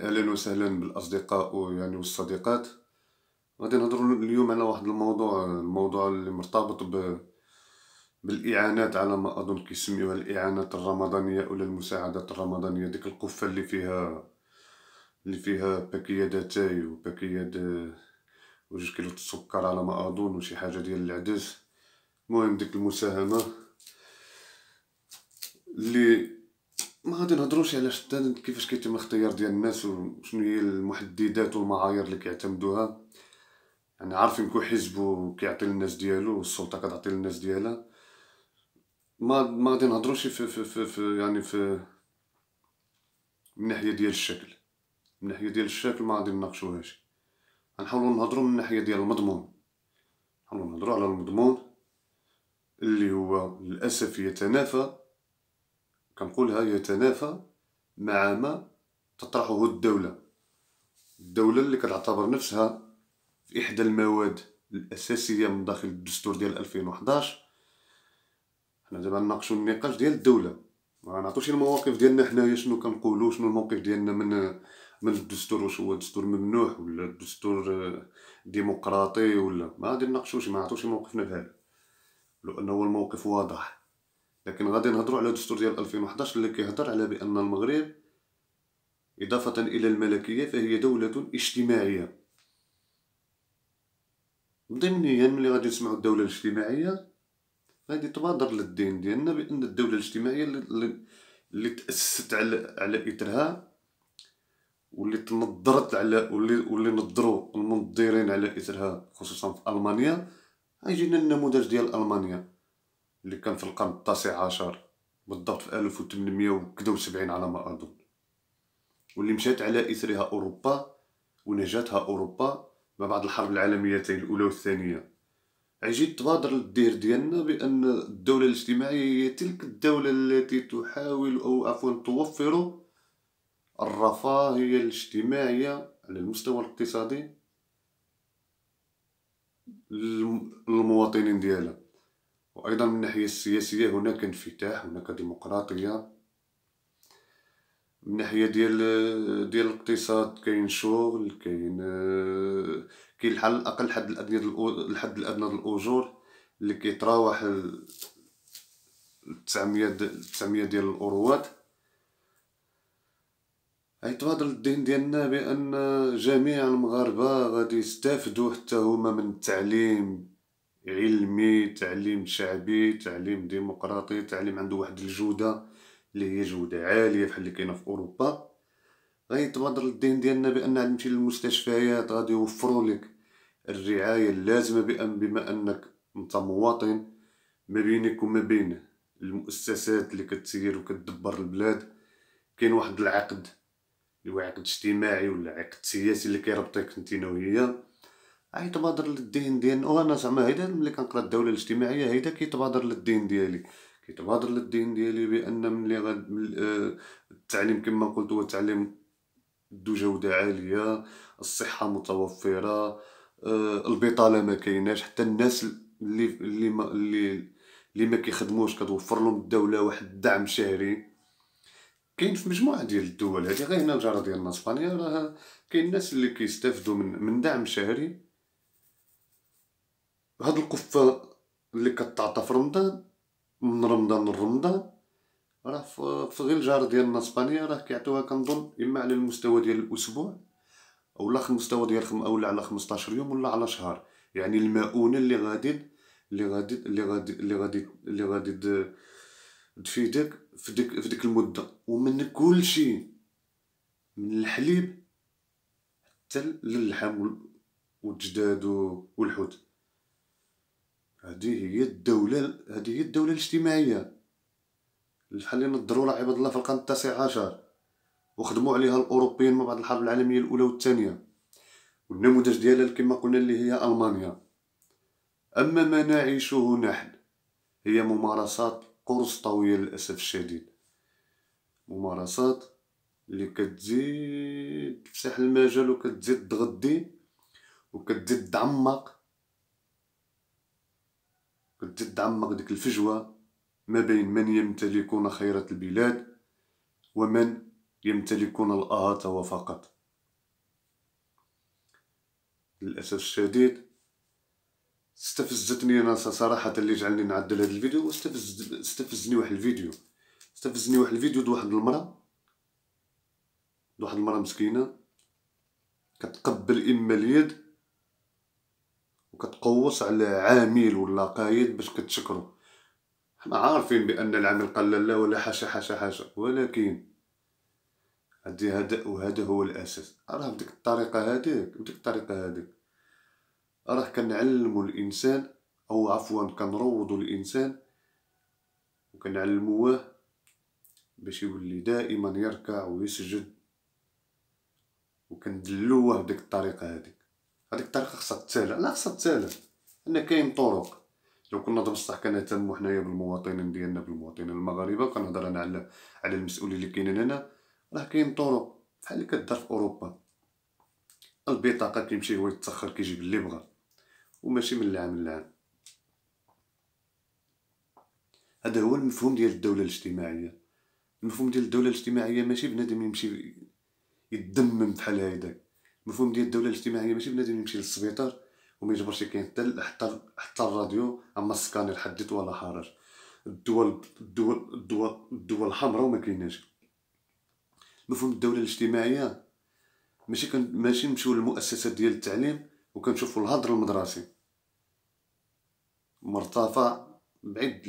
أهلا وسهلا بالأصدقاء يعني والصديقات. غادي نهضروا اليوم على واحد الموضوع الموضوع اللي مرتبط ب بالإعانات على ما أظن كيسميوها الإعانات الرمضانية ولا المساعدات الرمضانية ديك القفة اللي فيها اللي فيها باكيه داتاي وباكيه وجوج كيلو السكر على ما أظن وشي حاجة ديال العدس المهم ديك المساهمة اللي ما غادي نهضروش على حتى كيفاش كيتم الاختيار ديال الناس وشنو هي المحددات والمعايير اللي كيعتمدوها. يعني عارفين كل حزب كيعطي للناس ديالو والسلطة كتعطي للناس ديالها. ما ما غادي نهضروش في, في, في, في يعني في من ناحية ديال الشكل. من ناحية ديال الشكل ما غادي نناقشوهاش. غنحاولوا نهضروا من ناحية ديال المضمون. نحاولوا نهضروا على المضمون اللي هو للأسف يتنافى كنقولها يتنافى مع ما تطرحه الدولة. الدولة اللي كتعتبر نفسها في إحدى المواد الأساسية من داخل الدستور ديال 2011 حنا دابا نناقشو النقاش ديال الدولة. ما نعطوش المواقف ديالنا حنايا شنو كنقولو شنو الموقف ديالنا من من الدستور واش هو دستور ممنوح ولا الدستور ديمقراطي ولا. ما غادي نناقشوش ما نعطوش موقفنا بهذا لأنه الموقف واضح. لكن غادي نهضروا على الدستور ديال 2011 اللي كيهضر على بأن المغرب إضافة إلى الملكية فهي دولة اجتماعية. ضمنيا ملي غادي نسمعوا الدولة الاجتماعية غادي تبادر للدين ديالنا بأن الدولة الاجتماعية اللي, اللي تأسست على على إثرها واللي تنظرت على واللي واللي نظروا المنظرين على إثرها خصوصا في ألمانيا. غيجينا النموذج ديال ألمانيا. اللي كان في القرن التاسع عشر بالضبط في 1870 على ما أظن. واللي مشات على إثرها أوروبا ونجاتها أوروبا ما بعد الحرب العالميتين الأولى والثانية. عجيب تبادر للدير ديالنا بأن الدولة الاجتماعية هي تلك الدولة التي تحاول أو عفوا توفر الرفاهية الاجتماعية على المستوى الاقتصادي للمواطنين ديالها. وأيضا من الناحية السياسية هناك انفتاح هناك ديمقراطية. من ناحية ديال ديال الاقتصاد كاين شغل كاين كاين الحل الأقل الحد الأدنى الحد الأدنى للأجور اللي كيتراوح تسعمية تسعمية ديال الأوروات. غيتبادر للذهن ديالنا بأن جميع المغاربة غادي يستافدو حتى هما من التعليم. علمي تعليم شعبي تعليم ديمقراطي تعليم عنده واحد الجودة اللي هي جودة عالية بحال اللي كاينة في أوروبا. غيتبادر للذهن ديالنا غادي تمشي للمستشفيات غادي يوفروا لك الرعاية اللازمة بأن بما أنك أنت مواطن ما بينك وما بين المؤسسات اللي كتسير وكتدبر البلاد. كاين واحد العقد اللي هو عقد اجتماعي ولا عقد سياسي اللي كيربطك أنت وهي. غيتبادر للذهن ديالنا وأنا زعما هيدا ملي كنقرأ الدولة الاجتماعية هيدا كيتبادر للذهن ديالي. كيتبادر للذهن ديالي بأن ملي غاد آه، التعليم كما قلت هو التعليم ذو جودة عالية الصحة متوفرة آه، البطالة ما كايناش حتى الناس اللي اللي ما اللي اللي ما كيخدموش كتوفر لهم الدولة واحد الدعم شهري. كاين في مجموعة ديال الدول هذه غير هنا الجاره ديالنا اسبانيا راه كاين الناس اللي كيستافدوا من من دعم شهري. هاد القفة اللي كتعطى في رمضان من رمضان لرمضان راه في غير الجار ديالنا اسبانيا راه كيعطيوها كنظن إما على المستوى ديال الأسبوع اولا المستوى ديال خم اولا على 15 يوم ولا على شهر. يعني المؤونة اللي غادي اللي غادي اللي غادي اللي غادي اللي غادي تفيدك في ديك في ديك المدة. ومن كل شيء من الحليب حتى للحم والجداد والحوت. هذه هي الدولة هذه هي الدولة الاجتماعية. اللي نضروا لها عباد الله في القرن التاسع عشر وخدموا عليها الأوروبيين ما بعد الحرب العالمية الأولى والثانية. والنموذج ديالها كما قلنا اللي هي ألمانيا. أما ما نعيشه نحن هي ممارسات قرصطوية للأسف الشديد. ممارسات اللي كتزيد تفتح المجال وكتزيد تغدي وكتزيد تعمق كتزيد تعمق ديك الفجوة ما بين من يمتلكون خيرات البلاد ومن يمتلكون الآهات فقط للأسف الشديد استفزتني أنا صراحة اللي جعلني نعدل هذا الفيديو واستفز استفزني واحد الفيديو. استفزني واحد الفيديو د واحد المرأة د واحد المرأة مسكينة. كتقبل إما اليد وكتقوص على عامل ولا قايد باش كتشكرو. حنا عارفين بأن العامل قال لا ولا حاشا حاشا حاشا ولكن هادي هذا وهذا هو الأساس. راه بديك الطريقة هاديك بديك الطريقة هاديك. راه كنعلمو الإنسان أو عفوا كنروضو الإنسان وكنعلموه باش يولي دائما يركع ويسجد وكندلوه بديك الطريقة هاديك. هاديك الطريقة خصها تسالى لا خصها تسالى أن كاين طرق. لو كنا بصح كنهتمو حنايا بالمواطنين ديالنا بالمواطنين المغاربة كنهضر أنا على على المسؤولين اللي كاينين هنا. راه كاين طرق. بحال اللي كدار في أوروبا. البطاقة كيمشي هو يتسخر كيجيب اللي بغا. وماشي من العام للعام. هذا هو المفهوم ديال الدولة الاجتماعية. المفهوم ديال الدولة الاجتماعية ماشي بنادم يمشي يدمم بحال هيداك. المفهوم ديال الدولة الاجتماعية ماشي بنادم يمشي للسبيطار وما يجبرش كاين حتى حتى حتى الراديو أما السكانر حدث ولا حرج. الدول الدول الدول الدول الحمراء وما كايناش. مفهوم الدولة الاجتماعية ماشي كن ماشي نمشيو للمؤسسات ديال التعليم وكنشوفو الهدر المدرسي. مرتفع بعد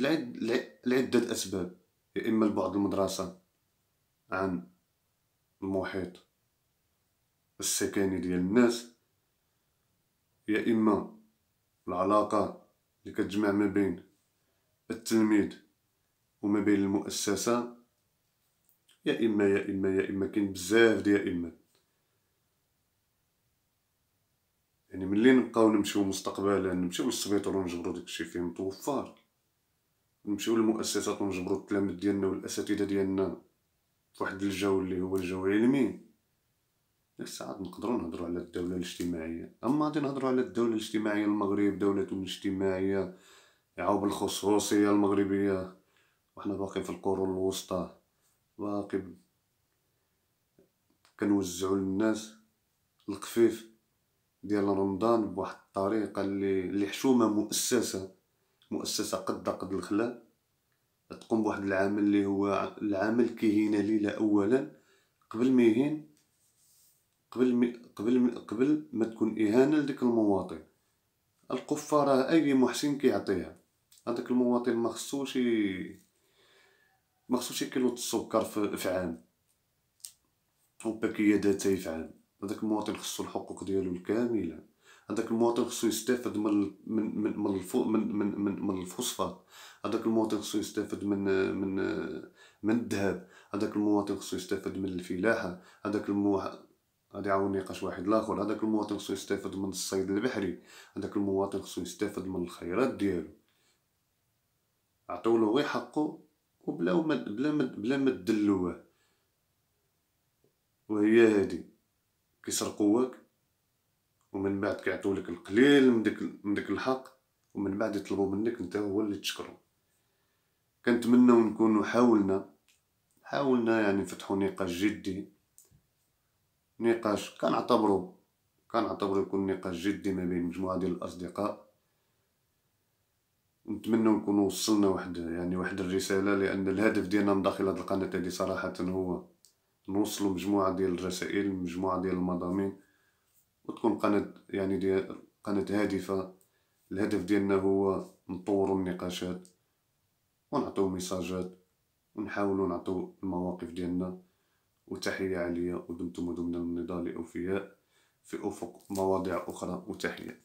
لعدة أسباب يا إما البعد المدرسة عن المحيط. السكني ديال الناس يا إما العلاقة اللي كتجمع ما بين التلميذ وما بين المؤسسة يا إما يا إما يا إما كاين بزاف ديال إما يعني ملي نبقاو نمشيو مستقبلا نمشيو للسبيطار ونجبرو داكشي فيه متوفر نمشيو للمؤسسات ونجبرو التلاميذ ديالنا والأساتذة ديالنا فواحد الجو اللي هو الجو علمي. الساعات نقدروا نهضروا على الدولة الاجتماعية. أما غادي نهضروا على الدولة الاجتماعية المغرب دولة اجتماعيه يعاو بالخصوصيه المغربية. وحنا باقي في القرون الوسطى. باقي كنوزعوا للناس القفيف ديال رمضان بواحد الطريقة اللي اللي حشومة مؤسسة. مؤسسة قد قد الخلا تقوم بواحد العمل اللي هو العمل كيهين ليلة اولا. قبل ما يهين قبل مي قبل قبل ما تكون إهانة لديك المواطن. القفاره أي محسن كيعطيها. هذاك المواطن ما خصوش ما خصوش كيلو السكر في عام وباكيه داتاي في عام هذاك المواطن خصو الحقوق ديالو الكاملة. هذاك المواطن خصو يستافد من من من من من من, من, من الفوسفات. هذاك المواطن خصو يستافد من من من الذهب. هذاك المواطن خصو يستافد من الفلاحة. هذاك المو هادي عاود نقاش واحد الآخر هذاك المواطن خصو يستافد من الصيد البحري. هذاك المواطن خصو يستافد من الخيرات ديالو. عطيولو غير حقه وبلا ما بلا ما بلا ما تدلوه. وهي هادي. كيسرقوك ومن بعد كيعطولك القليل من ديك من ديك الحق ومن بعد يطلبوا منك انت هو اللي تشكرو. كنتمنى نكونوا حاولنا حاولنا يعني نفتحوا نقاش جدي. نقاش كنعتبرو كنعتبرو يكون نقاش جدي ما بين مجموعة ديال الأصدقاء. نتمنى نكون وصلنا واحد يعني واحد الرسالة لأن الهدف ديالنا من داخل هذه القناة هذه صراحة هو نوصلوا مجموعة ديال الرسائل مجموعة ديال المضامين وتكون قناة يعني ديال قناة هادفة. الهدف ديالنا هو نطورو النقاشات ونعطيو ميساجات ونحاولو نعطيو المواقف ديالنا. وتحية عليا ودمتم ودمنا النضال أوفياء في أفق مواضيع أخرى وتحية.